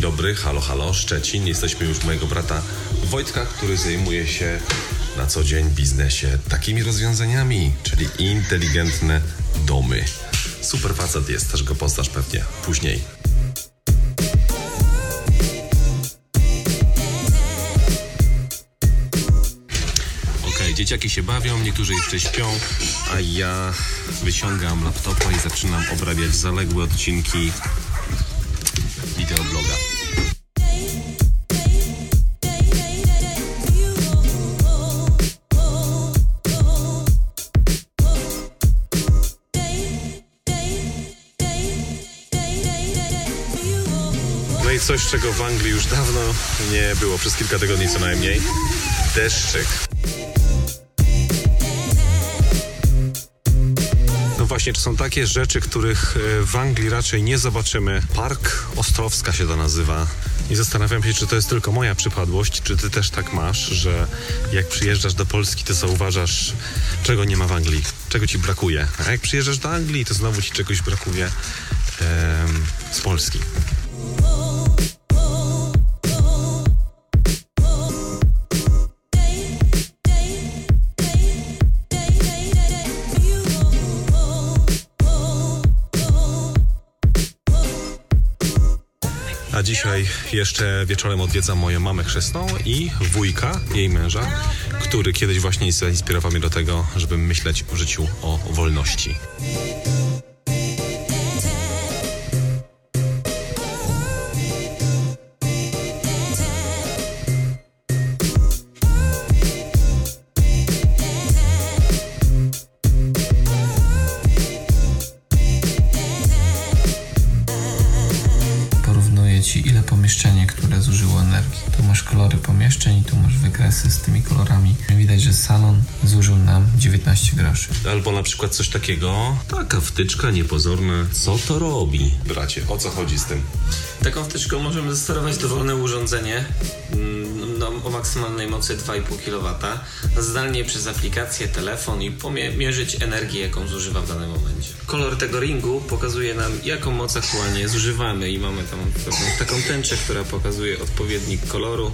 dobry, halo, halo, Szczecin. Jesteśmy już mojego brata Wojtka, który zajmuje się na co dzień biznesie takimi rozwiązaniami, czyli inteligentne domy. Super facet jest, też go poznasz pewnie później. Dzieciaki się bawią, niektórzy jeszcze śpią, a ja wyciągam laptopa i zaczynam obrabiać zaległe odcinki wideobloga. No i coś, czego w Anglii już dawno nie było, przez kilka tygodni co najmniej. Deszczyk. Właśnie, to są takie rzeczy, których e, w Anglii raczej nie zobaczymy. Park Ostrowska się to nazywa. I zastanawiam się, czy to jest tylko moja przypadłość, czy ty też tak masz, że jak przyjeżdżasz do Polski, to zauważasz, czego nie ma w Anglii, czego ci brakuje. A jak przyjeżdżasz do Anglii, to znowu ci czegoś brakuje em, z Polski. A dzisiaj jeszcze wieczorem odwiedzam moją mamę chrzestną i wujka, jej męża, który kiedyś właśnie zainspirował mnie do tego, żeby myśleć w życiu o wolności. Ile pomieszczenie, które zużyło energii. Tu masz kolory pomieszczeń i tu masz wykresy z tymi kolorami. Widać, że salon zużył nam 19 groszy. Albo na przykład coś takiego, taka wtyczka niepozorna, co to robi? Bracie, o co chodzi z tym? Taką wtyczką możemy zasterować dowolne urządzenie mm, o maksymalnej mocy 2,5 kW, zdalnie przez aplikację, telefon i pomierzyć energię, jaką zużywa w danym momencie. Kolor tego ringu pokazuje nam, jaką moc aktualnie zużywamy i mamy tam taką tęczę, która pokazuje odpowiednik koloru.